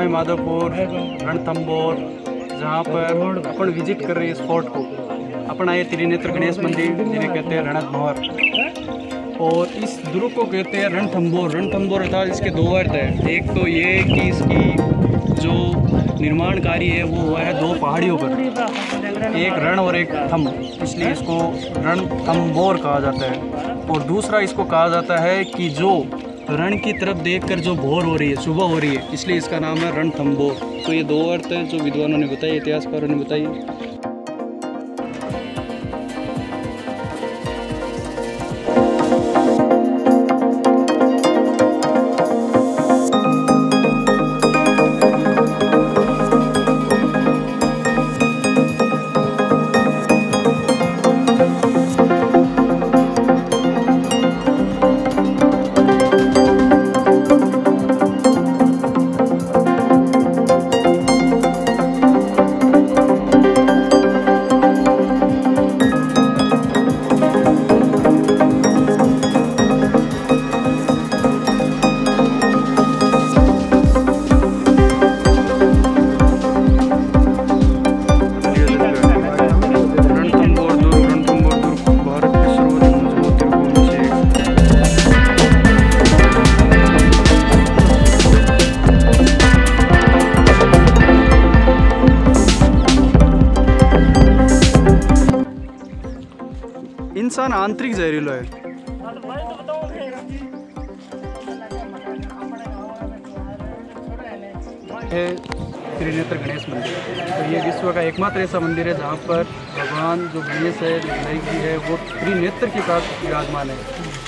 स्वाई माधोपुर रणथम्बोर जहाँ पर अपन विज़िट कर रहे हैं स्पॉट को। अपन आए त्रिनेत्र गणेश मंदिर, जिन्हें कहते हैं रणत भंवर और इस दुर्ग को कहते हैं रणथम्बोर रणथम्बोर अर्थात इसके दो अर्थ है। एक तो ये कि इसकी जो निर्माण कार्य है, वो हुआ है दो पहाड़ियों पर। एक रण और एक थम इसलिए इसको रणथम्बोर कहा जाता है। और दूसरा इसको कहा जाता है कि जो रण की तरफ़ देखकर जो भोर हो रही है, सुबह हो रही है, इसलिए इसका नाम है रणथम्बोर तो ये दो अर्थ हैं जो विद्वानों ने बताई इतिहासकारों ने बताई इंसान आंतरिक जहरीलो है। त्रिनेत्र गणेश मंदिर। तो ये विश्व का एकमात्र ऐसा मंदिर है जहाँ पर भगवान जो गणेश है गणेश जी है, वो त्रिनेत्र के साथ विराजमान है।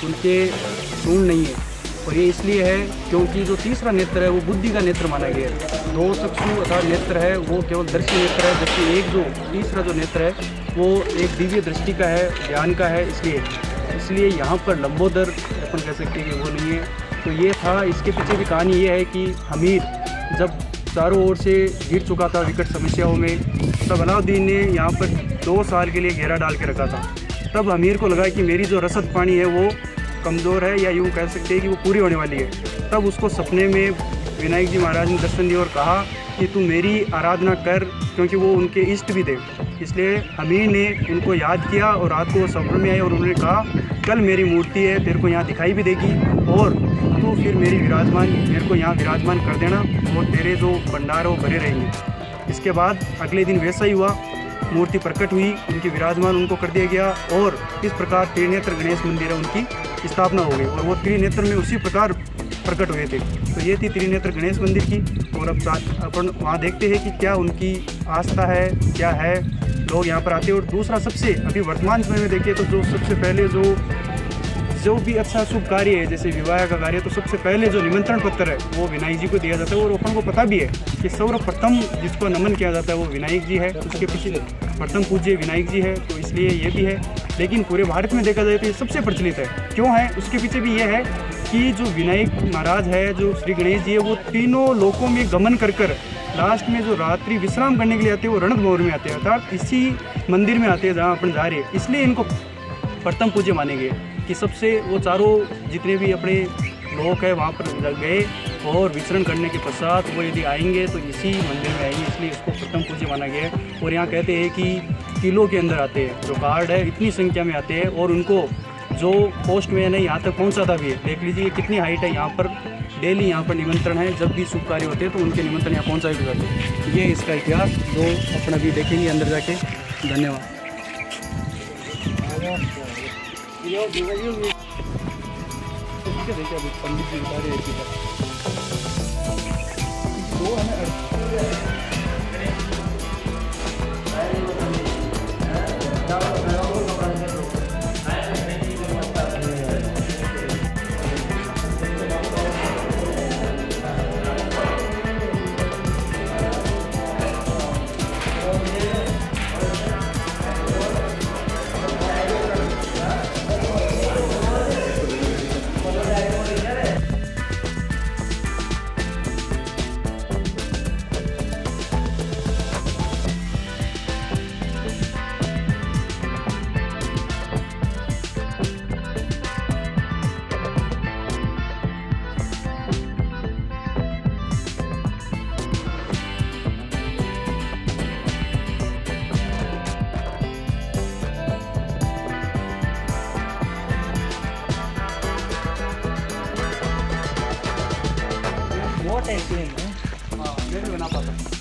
उनके सूर्ण नहीं है। और ये इसलिए है क्योंकि जो तीसरा नेत्र है, वो बुद्धि का नेत्र माना गया है। दो चक्षु अर्थात नेत्र है, वो केवल दृष्टि नेत्र है, जबकि एक जो तीसरा जो नेत्र है, वो एक दिव्य दृष्टि का है, ज्ञान का है, इसलिए। इसलिए यहाँ पर लंबोदर अपन कह सकते हैं कि वो नहीं है। तो ये था, इसके पीछे भी कहानी ये है कि हमीर जब चारों ओर से गिर चुका था विकट समस्याओं में, तब अलाउद्दीन ने यहाँ पर दो साल के लिए घेरा डाल के रखा था। तब हमीर को लगा कि मेरी जो रसद पानी है, वो कमज़ोर है या यूँ कह सकते हैं कि वो पूरी होने वाली है। तब उसको सपने में विनायक जी महाराज ने दर्शन दिया और कहा कि तू मेरी आराधना कर, क्योंकि वो उनके इष्ट भी थे। इसलिए हमीर ने उनको याद किया और रात को वो सफ़र में आए और उन्होंने कहा कल मेरी मूर्ति है, तेरे को यहाँ दिखाई भी देगी। और तू फिर मेरी विराजमान, मेरे को यहाँ विराजमान कर देना और तेरे जो भंडार है भरे रहेंगे। इसके बाद अगले दिन वैसा ही हुआ। मूर्ति प्रकट हुई, उनके विराजमान उनको कर दिया गया और इस प्रकार त्रिनेत्र गणेश मंदिर है उनकी स्थापना हो गई और वो त्रिनेत्र में उसी प्रकार प्रकट हुए थे। तो ये थी त्रिनेत्र गणेश मंदिर की और अब अपन वहाँ देखते हैं कि क्या उनकी आस्था है, क्या है। लोग यहाँ पर आते हैं और दूसरा सबसे अभी वर्तमान समय में देखिए तो जो सबसे पहले जो जो भी अच्छा शुभ कार्य है, जैसे विवाह का कार्य तो सबसे पहले जो निमंत्रण पत्र है, वो विनायक जी को दिया जाता है। और अपन को पता भी है कि सर्वप्रथम जिसको नमन किया जाता है, वो विनायक जी है। उसके पीछे प्रथम पूज्य विनायक जी है तो इसलिए ये भी है। लेकिन पूरे भारत में देखा जाए तो ये सबसे प्रचलित है। क्यों है? उसके पीछे भी ये है कि जो विनायक महाराज है, जो श्री गणेश जी है, वो तीनों लोकों में गमन कर कर लास्ट में जो रात्रि विश्राम करने के लिए आते हैं, वो रणद भवन में आते हैं। अर्थात इसी मंदिर में आते हैं जहाँ अपन जा रहे हैं। इसलिए इनको प्रथम पूज्य माने गए कि सबसे वो चारों जितने भी अपने लोग हैं वहाँ पर गए और विचरण करने के पश्चात वो यदि आएँगे तो इसी मंदिर में आएँगे, इसलिए इसको प्रथम पूज्य माना गया है। और यहाँ कहते हैं कि किलों के अंदर आते हैं, जो कार्ड है, इतनी संख्या में आते हैं और उनको जो पोस्ट में है ना, यहाँ तक पहुँचाता भी है। देख लीजिए कितनी हाइट है यहाँ पर। डेली यहाँ पर निमंत्रण है, जब भी शुभ कार्य होते हैं तो उनके निमंत्रण यहाँ पहुँचाए भी जाते हैं। ये इसका इतिहास, जो अपन अभी देखेंगे, अंदर जाके। धन्यवाद। पंडित जी बता रहे हैं।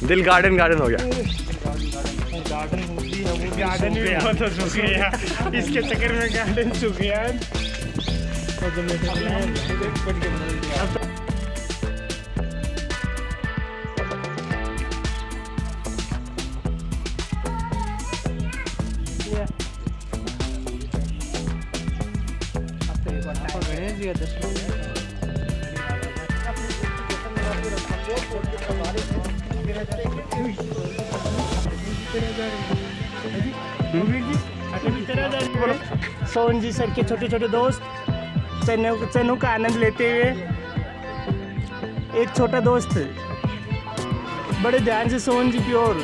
दिल गार्डन गार्डन हो गया। गार्डन भी बहुत सूख गया इसके चक्कर में गार्डन सूख गया गणेश जी का दर्शन सोहन जी सर के छोटे छोटे दोस्त चन्नू चन्नू का आनंद लेते हुए एक छोटा दोस्त। बड़े ध्यान से सोन जी की ओर।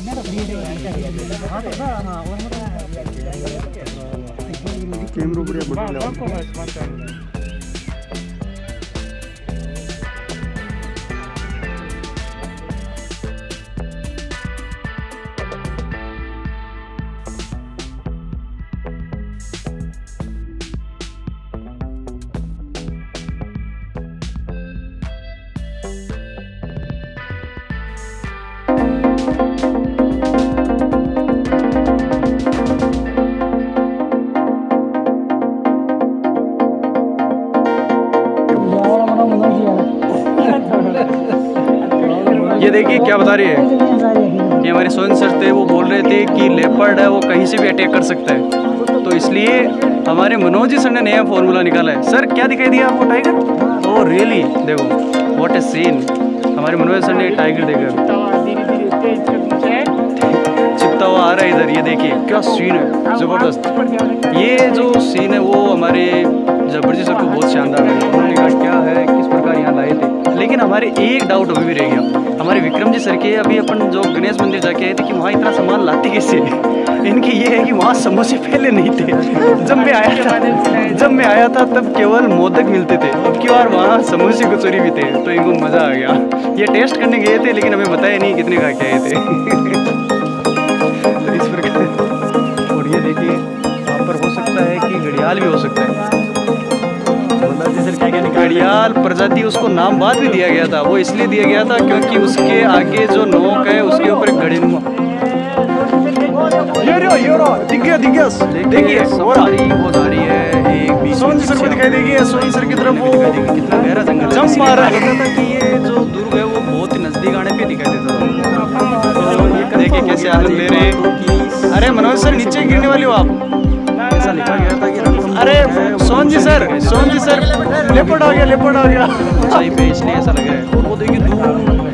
से देख लो ये देखिए क्या बता रही है। कि हमारे सोहन सर थे वो बोल रहे थे कि लेपर्ड है वो कहीं से भी अटैक कर सकता है। तो इसलिए हमारे मनोज जी सर ने नया फॉर्मूला निकाला है। सर क्या दिखाई दिया आपको टाइगर ओ रियली देखो व्हाट ए सीन हमारे मनोज सर ने टाइगर देखा। चिपता हुआ आ रहा है इधर ये देखिए क्या सीन है ज़बरदस्त। ये जो सीन है वो हमारे जबर जी सर को बहुत शानदार लगा। उन्होंने कहा क्या है किस प्रकार यहाँ लाए थे? लेकिन हमारे एक डाउट अभी भी रह गया। हमारे विक्रम जी सर के अभी अपन जो गणेश मंदिर जाके आए थे कि वहाँ इतना सामान लाते कैसे इनकी ये है कि वहाँ समोसे पहले नहीं थे। जब मैं आया था, जब मैं आया था, तब केवल मोदक मिलते थे। अब की बार वहाँ समोसे कचोरी भी थे? तो इनको मज़ा आ गया। ये टेस्ट करने गए थे, लेकिन हमें बताया नहीं कितने खा के आए थे तो इस प्रकार और ये देखिए, यहाँ पर हो सकता है कि घड़ियाल भी हो सकता है। घड़ियाल प्रजाति उसको नाम बाद में दिया गया था। वो इसलिए दिया गया था क्योंकि उसके आगे जो नोक है उसके ऊपर एक घड़ी नुमा। ये रो ये रो दिख गया दिख गया। देखिए सवारी वो जा रही। है। एक बीच सर को दिखाई देगी सोहन सर की तरफ़ वो कितना गहरा जंगल जंप इसीलिए मार रहा। लगता था कि ये जो दुर्ग है वो बहुत ही नज़दीक आने पे दिखाई देता था। देखिए कैसे आनंद ले रहे अरे मनोज सर नीचे गिरने वाले हो आप। ऐसा लिखा गया था कि अरे सोहन जी सर सोन जी सर लिपट आ गया लिपट आ गया। ऊंचाई पे इसलिए ऐसा लग रहा है। वो देखिए दूर।